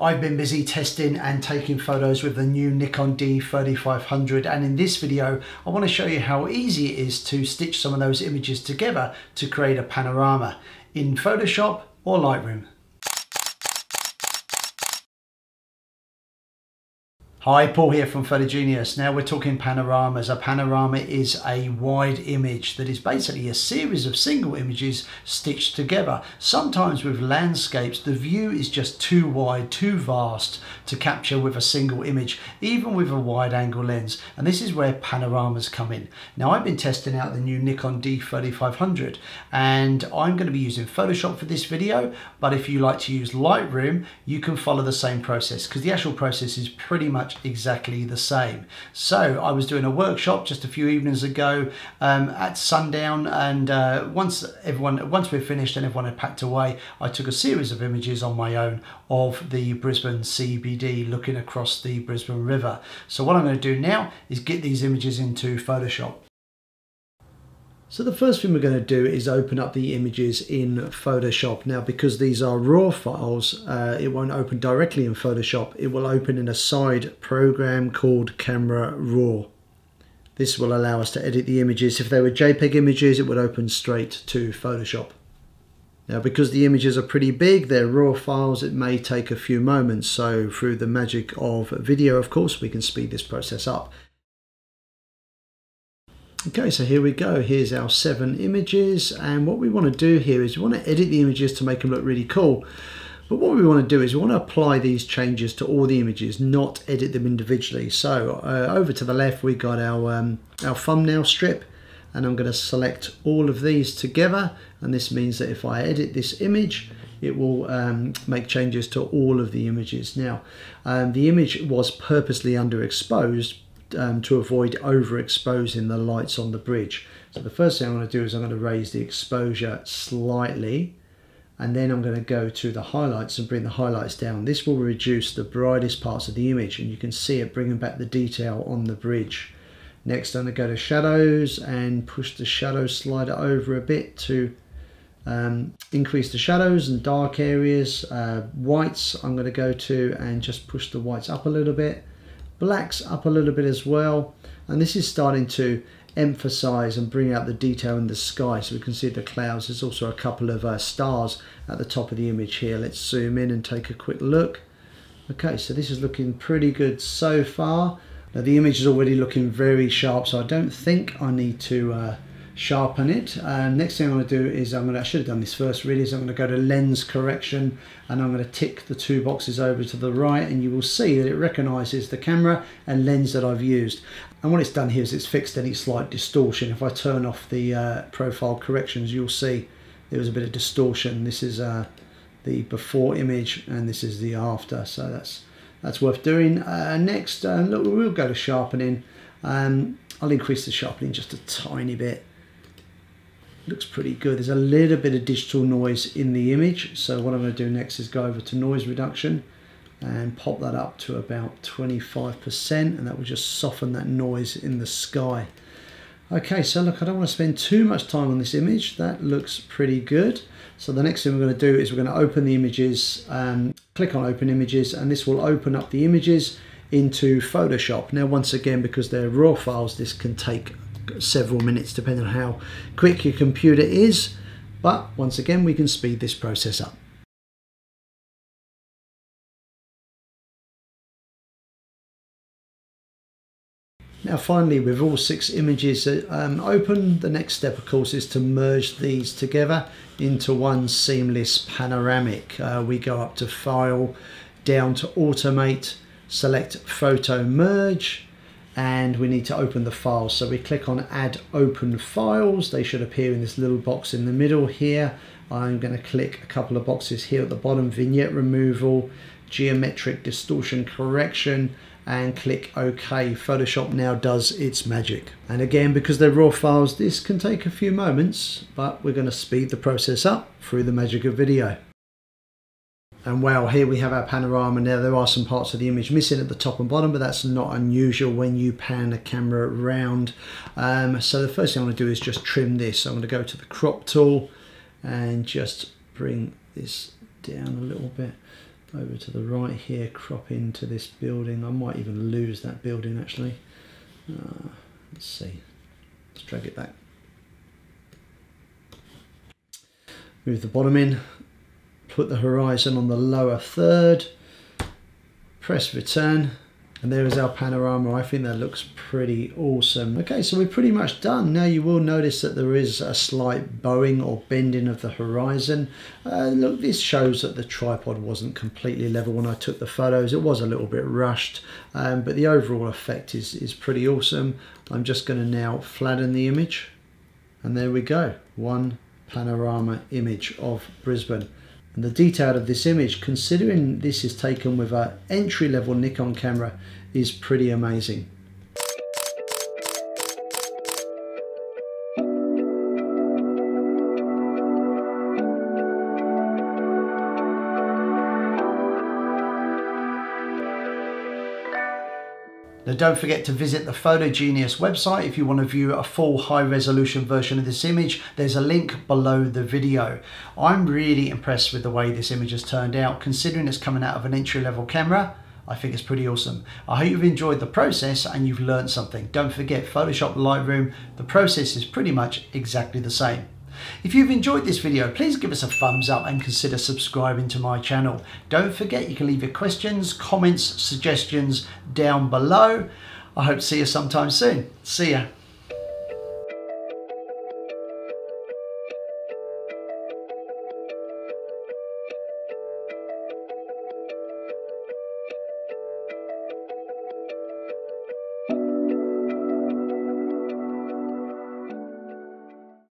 I've been busy testing and taking photos with the new Nikon D3500 and in this video I want to show you how easy it is to stitch some of those images together to create a panorama in Photoshop or Lightroom. Hi, Paul here from PhotoGenius. Now we're talking panoramas. A panorama is a wide image that is basically a series of single images stitched together. Sometimes with landscapes, the view is just too wide, too vast to capture with a single image, even with a wide angle lens. And this is where panoramas come in. Now I've been testing out the new Nikon D3500 and I'm going to be using Photoshop for this video, but if you like to use Lightroom, you can follow the same process because the actual process is pretty much much exactly the same. So I was doing a workshop just a few evenings ago um, at sundown and uh, once everyone, once we're finished and everyone had packed away, I took a series of images on my own of the Brisbane CBD looking across the Brisbane River. So what I'm going to do now is get these images into Photoshop. So the first thing we're going to do is open up the images in Photoshop. Now because these are raw files, uh, it won't open directly in Photoshop. It will open in a side program called Camera Raw. This will allow us to edit the images. If they were JPEG images, it would open straight to Photoshop. Now because the images are pretty big, they're raw files, it may take a few moments. So through the magic of video, of course, we can speed this process up. Okay, so here we go. Here's our seven images. And what we want to do here is we want to edit the images to make them look really cool. But what we want to do is we want to apply these changes to all the images, not edit them individually. So uh, over to the left, we got our, um, our thumbnail strip and I'm going to select all of these together. And this means that if I edit this image, it will um, make changes to all of the images. Now, um, the image was purposely underexposed um, to avoid overexposing the lights on the bridge. So the first thing I'm going to do is I'm going to raise the exposure slightly and then I'm going to go to the highlights and bring the highlights down. This will reduce the brightest parts of the image and you can see it bringing back the detail on the bridge. Next I'm going to go to shadows and push the shadow slider over a bit to um, increase the shadows and dark areas. Uh, whites I'm going to go to and just push the whites up a little bit blacks up a little bit as well. And this is starting to emphasize and bring out the detail in the sky. So we can see the clouds. There's also a couple of uh, stars at the top of the image here. Let's zoom in and take a quick look. Okay so this is looking pretty good so far. Now the image is already looking very sharp. So I don't think I need to uh, sharpen it. And next thing I'm going to do is I'm going to, I should have done this first really, is I'm going to go to lens correction and I'm going to tick the two boxes over to the right and you will see that it recognizes the camera and lens that I've used. And what it's done here is it's fixed any slight distortion. If I turn off the uh, profile corrections, you'll see there was a bit of distortion. This is uh, the before image and this is the after. So that's that's worth doing. Uh, next, uh, look, we'll go to sharpening. Um, I'll increase the sharpening just a tiny bit looks pretty good. There's a little bit of digital noise in the image. So what I'm going to do next is go over to noise reduction and pop that up to about 25% and that will just soften that noise in the sky. Okay, so look, I don't want to spend too much time on this image. That looks pretty good. So the next thing we're going to do is we're going to open the images, um, click on open images, and this will open up the images into Photoshop. Now, once again, because they're raw files, this can take several minutes depending on how quick your computer is. But once again, we can speed this process up. Now finally, with all six images um, open, the next step of course is to merge these together into one seamless panoramic. Uh, we go up to File, down to Automate, select Photo Merge, and we need to open the files. So we click on add open files. They should appear in this little box in the middle here. I'm going to click a couple of boxes here at the bottom, vignette removal, geometric distortion correction, and click OK. Photoshop now does its magic. And again, because they're raw files, this can take a few moments, but we're going to speed the process up through the magic of video. And well here we have our panorama. Now there are some parts of the image missing at the top and bottom, but that's not unusual when you pan a camera around. Um, so the first thing I'm gonna do is just trim this. I'm gonna go to the crop tool and just bring this down a little bit. over to the right here, crop into this building. I might even lose that building actually. Uh, let's see. Let's drag it back. Move the bottom in, put the horizon on the lower third, press return, and there is our panorama. I think that looks pretty awesome. Okay, so we're pretty much done. Now you will notice that there is a slight bowing or bending of the horizon. Uh, look, this shows that the tripod wasn't completely level when I took the photos. It was a little bit rushed, um, but the overall effect is, is pretty awesome. I'm just gonna now flatten the image. And there we go, one panorama image of Brisbane. And the detail of this image, considering this is taken with an entry-level Nikon camera, is pretty amazing. Now don't forget to visit the PhotoGenius website if you want to view a full high resolution version of this image. There's a link below the video. I'm really impressed with the way this image has turned out considering it's coming out of an entry level camera. I think it's pretty awesome. I hope you've enjoyed the process and you've learned something. Don't forget Photoshop Lightroom, the process is pretty much exactly the same. If you've enjoyed this video, please give us a thumbs up and consider subscribing to my channel. Don't forget you can leave your questions, comments, suggestions down below. I hope to see you sometime soon. See ya.